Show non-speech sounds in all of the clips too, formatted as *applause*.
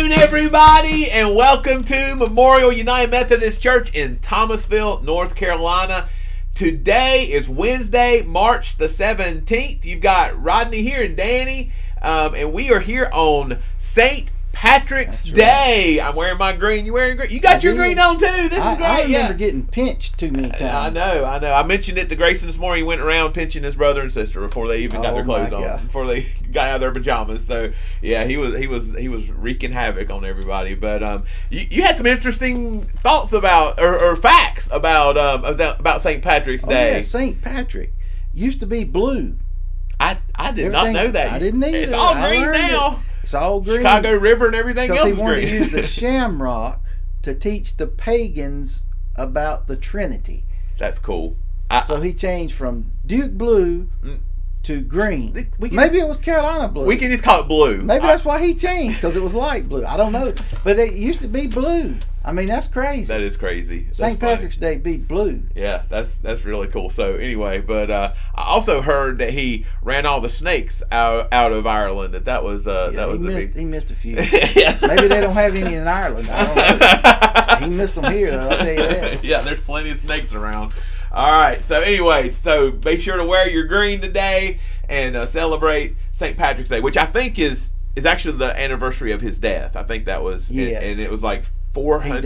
afternoon, everybody, and welcome to Memorial United Methodist Church in Thomasville, North Carolina. Today is Wednesday, March the 17th. You've got Rodney here and Danny, um, and we are here on St. Patrick's right. Day. I'm wearing my green. You wearing green? You got I your did. green on too. This I, is great. I remember yeah. getting pinched too many times. I know, I know. I mentioned it to Grayson this morning. He went around pinching his brother and sister before they even got Oh, their clothes on, God. before they *laughs* got out of their pajamas. So yeah, he was he was he was wreaking havoc on everybody. But um, you, you had some interesting thoughts about or, or facts about um about St. Patrick's Oh, Day. yeah, St. Patrick used to be blue. I I did not know that. I didn't either. It's all green now. it. It's all green. Chicago River and everything because else he wanted green. to use the *laughs* shamrock to teach the pagans about the Trinity. That's cool. I, So he changed from Duke blue Mm. To green. Maybe it was Carolina blue. we can just call it blue. Maybe I- that's why he changed because it was light blue. I don't know, but it used to be blue. I mean, that's crazy. that is crazy. St. Patrick's Day be blue. Yeah, that's that's really cool. So anyway, but uh, I also heard that he ran all the snakes out out of Ireland. That that was uh, Yeah, that was he missed. big. He missed a few. *laughs* yeah. Maybe they don't have any in Ireland. I don't know. *laughs* He missed them here, though. I'll tell you that. yeah, there's plenty of snakes around. All right. So anyway, so make sure to wear your green today and uh, celebrate St. Patrick's Day, which I think is is actually the anniversary of his death. I think that was and- Yes. and, it was like 400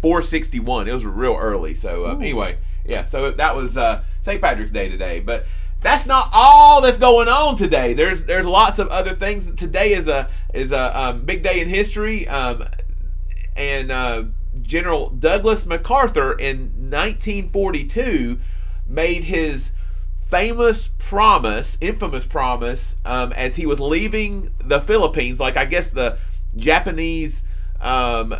461. It was real early. So uh, anyway, yeah. So that was uh, St. Patrick's Day today, but. That's not all that's going on today. There's there's lots of other things. Today is a is a um, big day in history. Um, and uh, General Douglas MacArthur in 1942 made his famous promise, infamous promise, um, as he was leaving the Philippines. Like I guess the Japanese um,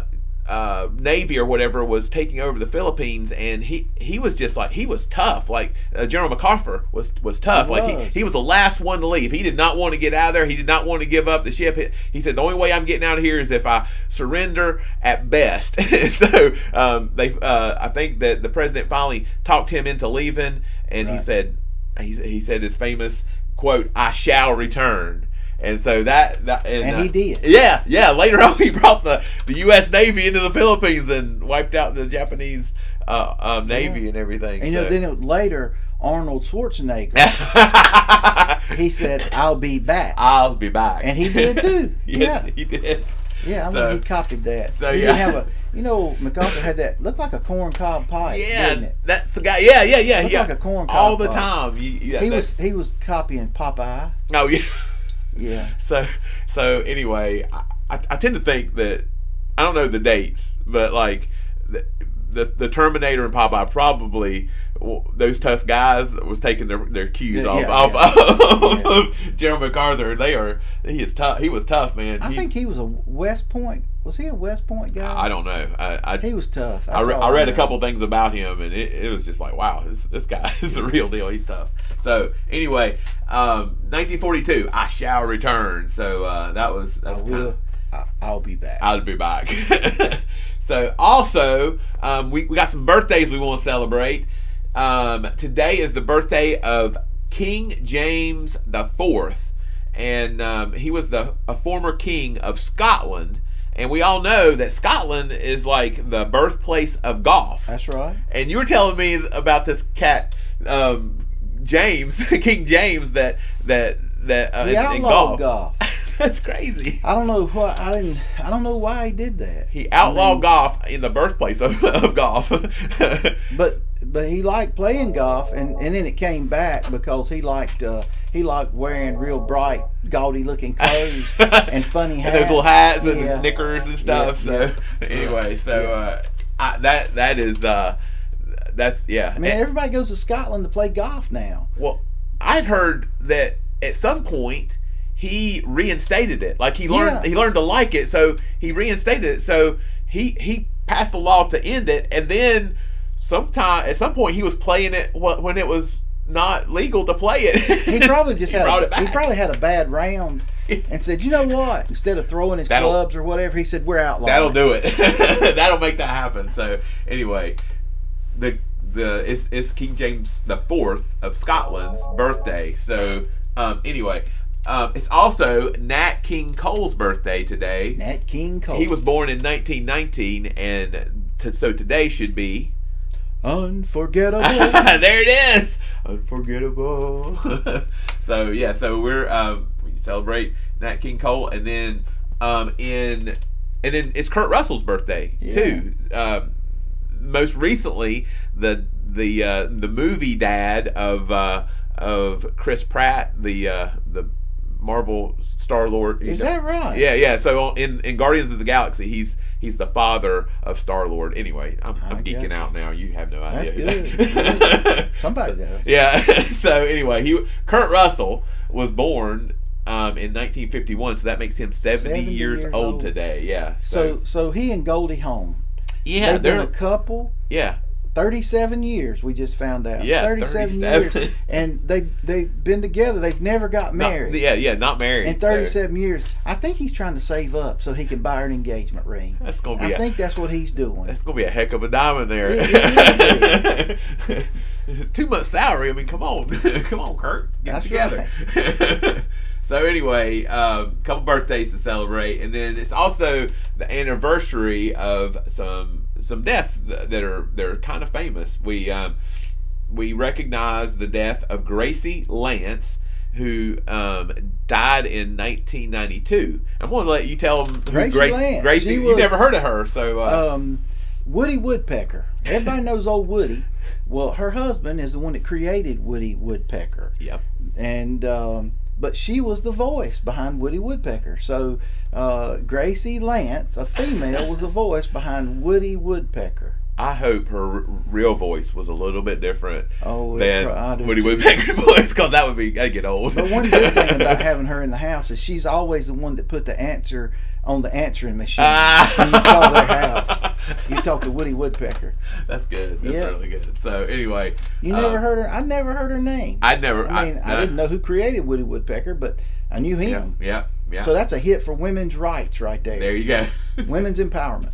uh, Navy or whatever was taking over the Philippines, and he he was just like he was tough. Like uh, General MacArthur was was tough. He like he, was. he was the last one to leave. He did not want to get out of there. He did not want to give up the ship. He, he said the only way I'm getting out of here is if I surrender at best. *laughs* so um, they, uh, I think that the president finally talked him into leaving, and he said, he, he said his famous quote, "I shall return." And so that, that and, And uh, he did. Yeah, yeah. Later on, *laughs* he brought the, the U.S. Navy into the Philippines and wiped out the Japanese uh, um, Navy and everything. And you know, then it, later, Arnold Schwarzenegger, *laughs* he said, "I'll be back," I'll be back. and he did too. *laughs* yes, yeah, he did. yeah. I So- mean, he copied that. so, he yeah. didn't have a. You know, MacArthur had that looked like a corn cob pipe, Yeah, didn't it? that's the guy. Yeah, yeah, yeah. Looked yeah. like a corn cob all the pipe. time. You, you, He was he was copying Popeye. Oh yeah. Yeah. *laughs* So so anyway, I, I, I tend to think that I don't know the dates, but like the the, the Terminator and Popeye probably those tough guys was taking their, their cues Yeah, off, yeah, off, yeah. of *laughs* General MacArthur. They are he is tough. He was tough, man. I He- think he was a West Point. Was he a West Point guy? I don't know. I, I He was tough. I, That's re- I read a couple things about him, and it, it was just like, wow, this, this guy *laughs* is the real deal. He's tough. So anyway, um, 1942, I shall return. So uh, that was I that's kind will. I, I'll be back. I'll be back. *laughs* so also, um, we we got some birthdays we want to celebrate. Um, today is the birthday of King James the Fourth, and um, he was the a former king of Scotland. And we all know that Scotland is like the birthplace of golf. That's right. And you were telling me about this cat, um, James, *laughs* King James, that that that uh, He in- outlawed golf. *laughs* That's crazy. I don't know why. I didn't. I don't know why he did that. He outlawed I mean, golf in the birthplace of, *laughs* of golf. But but he liked playing golf, and, and then it came back because he liked uh, he liked wearing real bright, gaudy looking clothes and funny hats. those little hats and Yeah. knickers and stuff. Yeah, so anyway, so uh, I, that that is uh, that's yeah. I mean, And- everybody goes to Scotland to play golf now. well, I'd heard that at some point he reinstated it. Like he learned Yeah. he learned to like it, so he reinstated it. So he he passed the law to end it, and then sometime at some point he was playing it when it was not legal to play it. He probably just *laughs* He had a, he probably had a bad round and said, you know what? Instead of throwing his That'll- clubs or whatever, he said, we're outlawed. That'll do it. *laughs* That'll make that happen. So anyway, the the it's, it's King James the Fourth of Scotland's birthday. So um, anyway, um, it's also Nat King Cole's birthday today. Nat King Cole. He was born in 1919, and so today should be. unforgettable. *laughs* there it is, unforgettable. *laughs* so yeah, so we're um, we celebrate Nat King Cole, and then um, in and then it's Kurt Russell's birthday Yeah. too. Um, most recently, the the uh, the movie dad of uh, of Chris Pratt, the uh, the Marvel Star Lord. Is that right? Yeah, yeah. So in in Guardians of the Galaxy, he's he's the father of Star Lord. Anyway, I'm, I'm geeking out now. You have no That's idea. good. *laughs* Somebody does. Yeah. *laughs* so anyway, he Kurt Russell was born um, in 1951, so that makes him 70, 70 years, years old, old. today. Yeah. So so he and Goldie Hawn. Yeah, they've been they're a couple. yeah. 37 years we just found out Yeah, 37, 37. years and they they've been together they've never got Not- married yeah, yeah, not married. in so 37 years i think he's trying to save up so he can buy her an engagement ring that's gonna be i a, think that's what he's doing that's gonna be a heck of a diamond there. It- *laughs* it's too much salary. I mean, come on, *laughs* come on, Kurt, get That's it together. *laughs* so anyway, um, couple birthdays to celebrate, and then it's also the anniversary of some some deaths that are that are kind of famous. We um, we recognize the death of Gracie Lantz. Who um, died in 1992? I'm going to let you tell them who Gracie Gracie. Lantz. Gracie, She you was- never heard of her, so uh, um, woody woodpecker everybody *laughs* knows old woody well her husband is the one that created woody woodpecker yep. and um, but she was the voice behind Woody Woodpecker. So uh, Gracie Lantz, a female, was the voice behind Woody Woodpecker. I hope her r- real voice was a little bit different Oh, than pro- Woody too. Woodpecker's *laughs* voice, because that would be I'd get old. But one good thing about *laughs* having her in the house is she's always the one that put the answer on the answering machine Ah. when you call their house. You talk to Woody Woodpecker. *laughs* That's good. That's Yeah. really good. So anyway, You never um, heard her. I never heard her name. I never. I mean, I, no. didn't know who created Woody Woodpecker, but I knew Yeah, him. yeah, yeah. So that's a hit for women's rights right there. there you go. *laughs* Women's empowerment.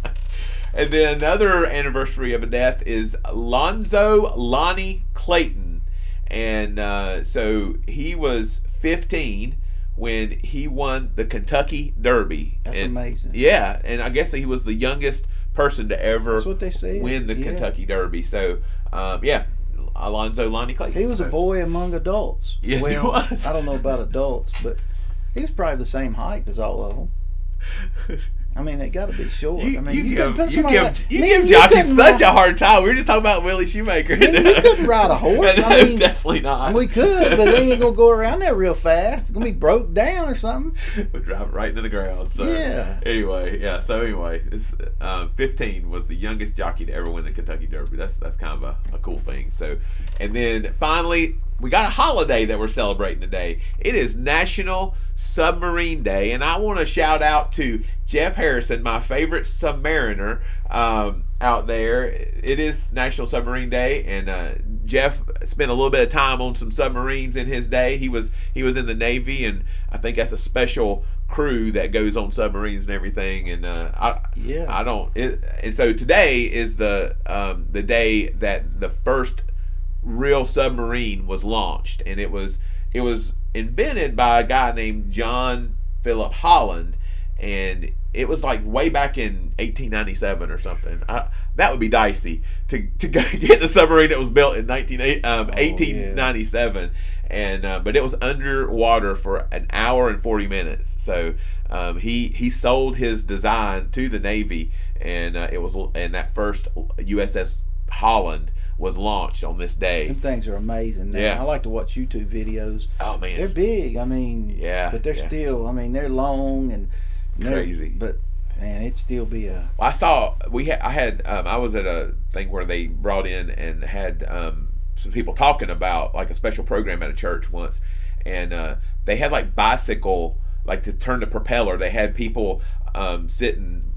And then another anniversary of a death is Lonzo Lonnie Clayton. And uh, so he was 15 when he won the Kentucky Derby. That's And- amazing. Yeah, and I guess he was the youngest person to ever That's what they said. win the Yeah. Kentucky Derby. So, um, yeah, Alonzo Lonnie Clayton. He was a boy among adults. Yes, he was. I don't know about adults, but he was probably the same height as all of them. *laughs* I mean, they got to be short. You, I mean, you you, give, put you give, like, you Man, give jockeys such ride- a hard time. We were just talking about Willie Shoemaker. Man, you couldn't ride a *laughs* horse. I mean, definitely not. We could, but they ain't gonna go around there real fast. It's gonna be broke down or something. *laughs* we drive it right into the ground. So Yeah. Anyway, yeah. So anyway, it's um, 15 was the youngest jockey to ever win the Kentucky Derby. That's that's kind of a, a cool thing. So, and then finally, we got a holiday that we're celebrating today. It is National Submarine Day, and I want to shout out to Jeff Harrison, my favorite submariner um, out there. It is National Submarine Day, and uh, Jeff spent a little bit of time on some submarines in his day. He was he was in the Navy, and I think that's a special crew that goes on submarines and everything. And uh, I Yeah. I don't. It, and so today is the um, the day that the first real submarine was launched, and it was it was invented by a guy named John Philip Holland, and it was like way back in 1897 or something. I, that would be dicey to to *laughs* get the submarine that was built in 19 um, Oh, 1897, and uh, but it was underwater for an hour and 40 minutes. So um, he he sold his design to the Navy, and uh, it was and that first USS Holland was launched on this day. Them things are amazing. Now. Yeah. I like to watch YouTube videos. Oh man, They're big. I mean, Yeah, but they're yeah. still. I mean, they're long and they're- Crazy. But man, it'd still be a. I saw we had I had um, I was at a thing where they brought in and had um, some people talking about like a special program at a church once, and uh, they had like bicycle like to turn the propeller. They had people um, sitting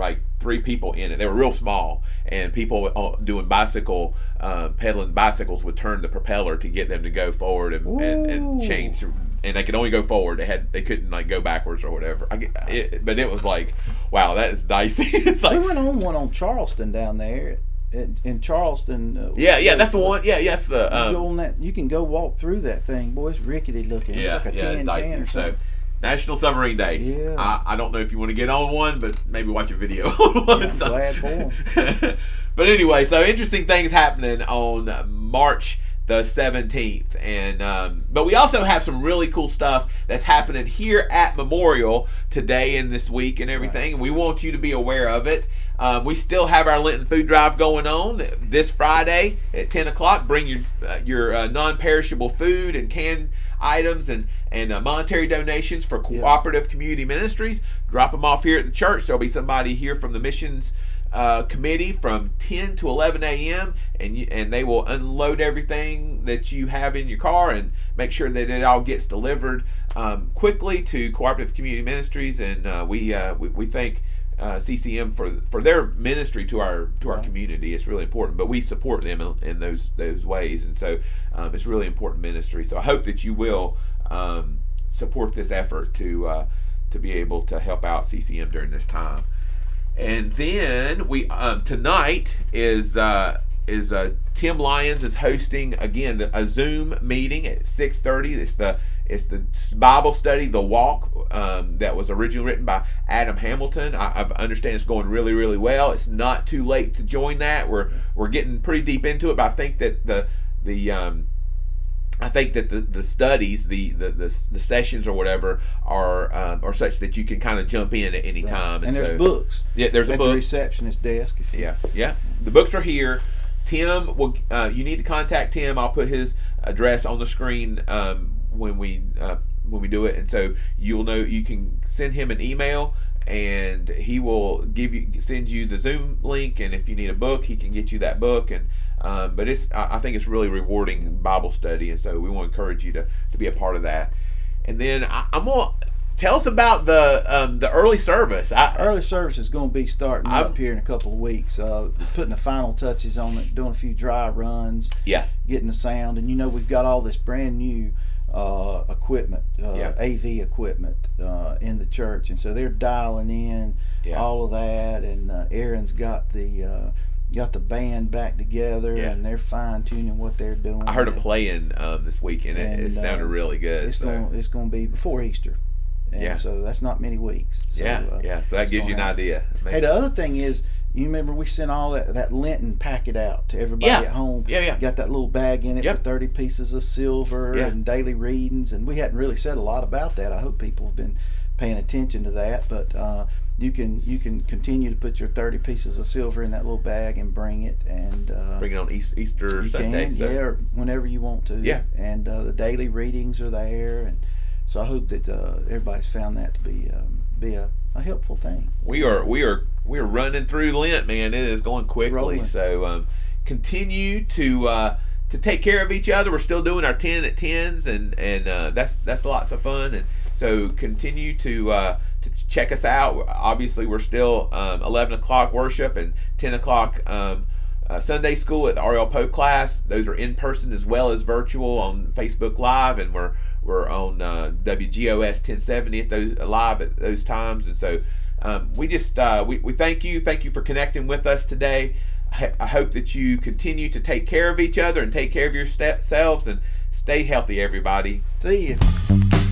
like three people in it. They were real small, and people uh, doing bicycle uh, pedaling bicycles would turn the propeller to get them to go forward and, and, and change. And they could only go forward. They had they couldn't like go backwards or whatever. I it, but it was like, wow, that is dicey. *laughs* it's like We went on one on Charleston down there in, in Charleston. Uh, Yeah, yeah, that's the one. Yeah, yes, the You go um, on that. You can go walk through that thing. Boy, it's rickety looking. yeah, it's like a yeah, it's tin dicey. can or So, something. National Submarine Day. Yeah. I, I don't know if you want to get on one, but maybe watch a video *laughs* on one. Yeah, I'm So- glad for *laughs* but anyway, so interesting things happening on March the 17th and um, but we also have some really cool stuff that's happening here at memorial today and this week and everything and we want you to be aware of it um, we still have our lenten food drive going on this friday at 10 o'clock. Bring your uh, your uh, non-perishable food and canned items and and uh, monetary donations for cooperative community ministries. Drop them off here at the church. There'll be somebody here from the missions uh, committee from 10 to 11 a.m. and you, and they will unload everything that you have in your car and make sure that it all gets delivered um, quickly to cooperative community ministries. And uh, we, uh, we we thank uh, CCM for for their ministry to our to our Right. community. It's really important, but we support them in, in those those ways, and so um, it's really important ministry. So I hope that you will um, support this effort to uh, to be able to help out CCM during this time. And then we um, tonight is uh, is uh, Tim Lyons is hosting again the, a Zoom meeting at six thirty. It's the it's the Bible study, the Walk, um, that was originally written by Adam Hamilton. I, I understand it's going really really well. It's not too late to join that. We're we're getting pretty deep into it, but I think that the the um, I think that the, the studies, the, the, the, the sessions or whatever, are um, are such that you can kind of jump in at any time. and there's so- books Yeah, there's a at the receptionist desk. If you, Yeah, yeah. The books are here. Tim will. Uh, you need to contact Tim. I'll put his address on the screen um, when we uh, when we do it, and so you'll know. You can send him an email, and he will give you send you the Zoom link. And if you need a book, he can get you that book. And um, but it's I think it's really rewarding Bible study, and so we want to encourage you to to be a part of that. And then I, I'm gonna tell us about the um, the early service. I, Early service is going to be starting I'm- up here in a couple of weeks. Uh, putting the final touches on it, doing a few dry runs, yeah, getting the sound, and you know we've got all this brand new uh, equipment, uh, Yeah. AV equipment uh, in the church, and so they're dialing in Yeah. all of that. And uh, Aaron's got the uh, got the band back together, Yeah. and they're fine tuning what they're doing. I heard And playing um, this weekend. It, it sounded uh, really good. It's so. going it's going to be before Easter, and Yeah. so that's not many weeks. So, yeah, uh, yeah. So that gives you an gonna happen. idea. Hey, the other thing is, you remember we sent all that, that Lenten packet out to everybody Yeah. at home. Yeah, yeah. Got that little bag in it Yep. for 30 pieces of silver Yeah. and daily readings. And we hadn't really said a lot about that. I hope people have been paying attention to that. But uh, you can you can continue to put your 30 pieces of silver in that little bag and bring it. And uh, Bring it on East, Easter Sunday. can, so. yeah, or whenever you want to. Yeah. And uh, the daily readings are there. And so I hope that uh, everybody's found that to be, um, be a, a helpful thing. We are we are we are running through Lent, man. It is going quickly. So um, continue to uh, to take care of each other. We're still doing our ten at tens, and and uh, that's that's lots of fun. And so continue to uh, to check us out. Obviously, we're still um, eleven o'clock worship and ten o'clock. Um, uh, Sunday school at the RL Pope class. Those are in person as well as virtual on Facebook Live, and we're we're on uh, WGOS 1070 at those live at those times. And so um, we just uh, we, we thank you, thank you for connecting with us today. I, I hope that you continue to take care of each other and take care of yourselves and stay healthy, everybody. See you.